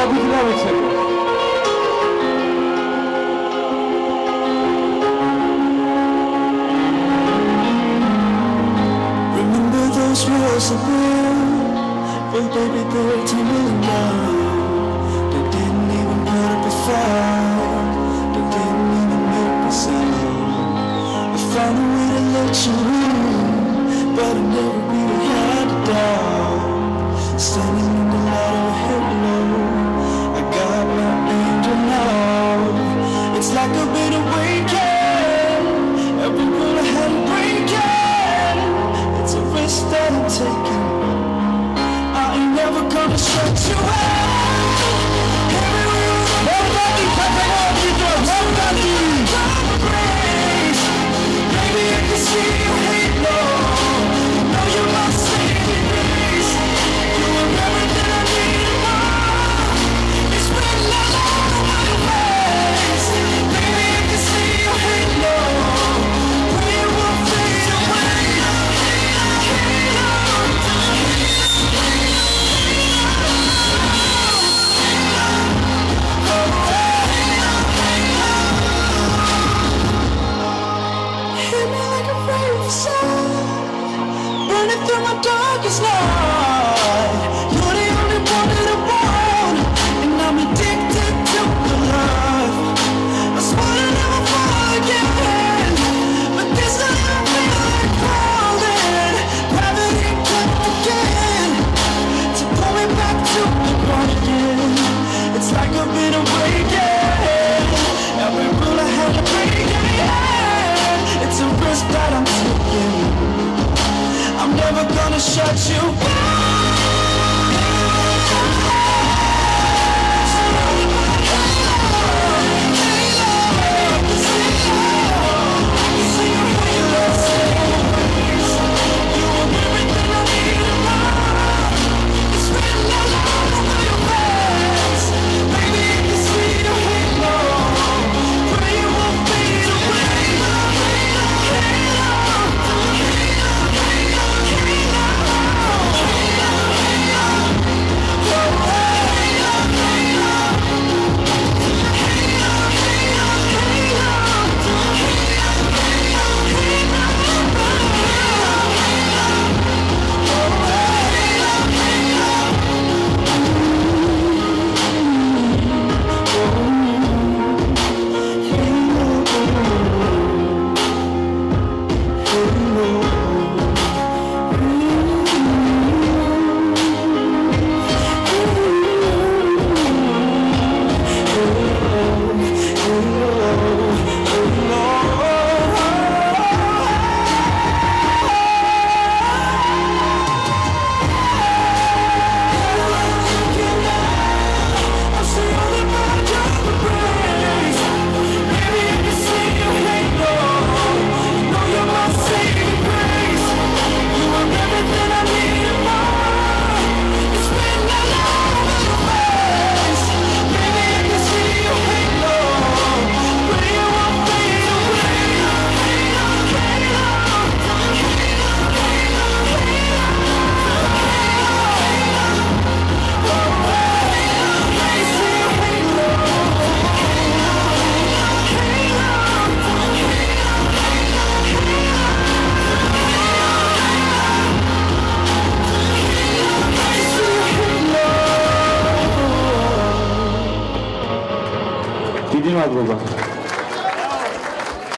aşağı dikiler yükseliyor. Remember those walls of blue Well baby they're me down They didn't even put it before They didn't even make a sound I found a way to let you what you are. i shut you down. धन्यवाद होगा।